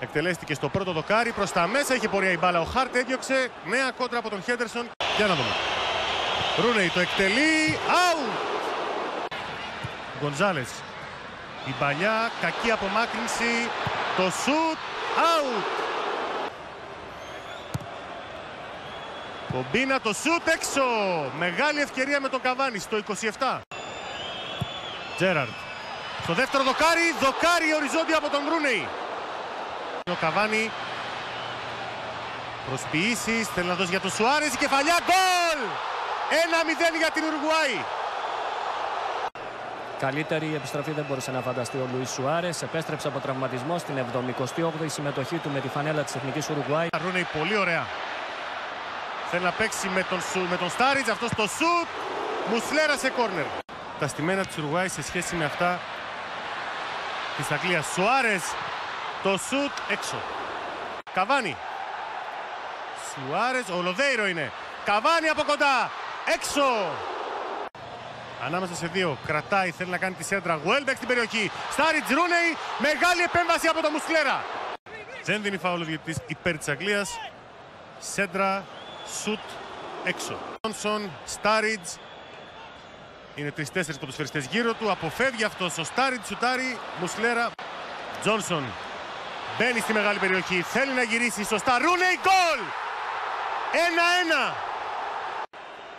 Εκτελέστηκε στο πρώτο δοκάρι προς τα μέσα. Είχε πορεία η μπάλα. Ο Χάρτ έδιωξε νέα κόντρα από τον Χέντερσον. Για να δούμε. Ρούνεϊ το εκτελεί. Αου! Γκονζάλες. Η παλιά, κακή απομάκρυνση. Το σουτ. Out. Κομπίνα το σουτ έξω. Μεγάλη ευκαιρία με τον Καβάνης στο 27. Τζέραρντ. Στο δεύτερο δοκάρι. Δοκάρι οριζόντια από τον Ρούνεϊ. Ο Καβάνη. Προσποιήσεις. Θέλει να δώσει για τον Σουάρες. Η κεφαλιά. Γκολ! 1-0 για την Ουρουγουάη. Καλύτερη επιστροφή δεν μπορούσε να φανταστεί ο Λουίς Σουάρες. Επέστρεψε από τραυματισμό στην 78η συμμετοχή του με τη φανέλα της Εθνικής Ουρουγουάη. Ρούνεϊ πολύ ωραία. Θέλει να παίξει με τον, με τον Στάριτζ. Αυτός το σουτ. Μουσλέρα σε κόρνερ. Τα στημένα της Ουρουγουάης σε σχέση με αυτά της Αγγλίας. Σουάρες. Το σουτ έξω. Καβάνι. Σουάρες. Ο Λοδέιρο είναι. Καβάνι από κοντά. Έξω. Ανάμεσα σε δύο. Κρατάει, θέλει να κάνει τη σέντρα. Γουέλμπεκ στην περιοχή. Στάριτζ Ρούνεϊ. Μεγάλη επέμβαση από το Μουσλέρα. Δεν δίνει φάουλο διαιτητής υπέρ της Αγγλίας. Σέντρα, σουτ, έξω. Τζόνσον, Στάριτζ. Είναι τρεις-τέσσερις ποδοσφαιριστές γύρω του. Αποφεύγει αυτός ο Στάριτζ, σουτάρει. Μουσλέρα. Τζόνσον. Μπαίνει στη μεγάλη περιοχή. Θέλει να γυρίσει σωστά. Ρούνεϊ γκολ! 1-1.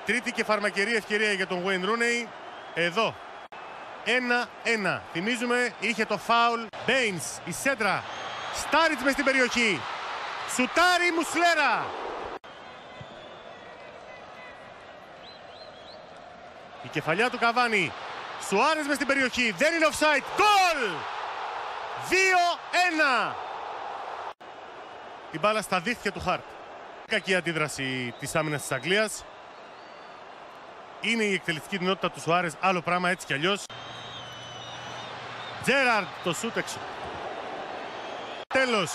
Τρίτη και φαρμακερή ευκαιρία για τον Wayne Rooney. Εδώ. 1-1. Θυμίζουμε, είχε το φάουλ. Μπέινς, η σέντρα. Στάριτς μες στην περιοχή. Σουτάρι Μουσλέρα. Η κεφαλιά του Καβάνη. Σουάρες μες στην περιοχή. Δεν είναι offside. Γκολ! 2-1. Η μπάλα στα δίχτυα του Χάρτ. Κακή αντίδραση της άμυνας της Αγγλίας. Είναι η εκτελεστική δυνότητα του Σουάρες. Άλλο πράγμα έτσι κι αλλιώς. Τζέραρντ το σούτ έξω. Τέλος.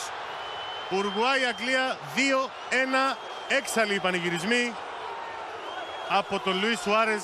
Ουρουγουάη-Αγγλία 2-1. Έξαλλοι οι πανηγυρισμοί από τον Λουίς Σουάρες.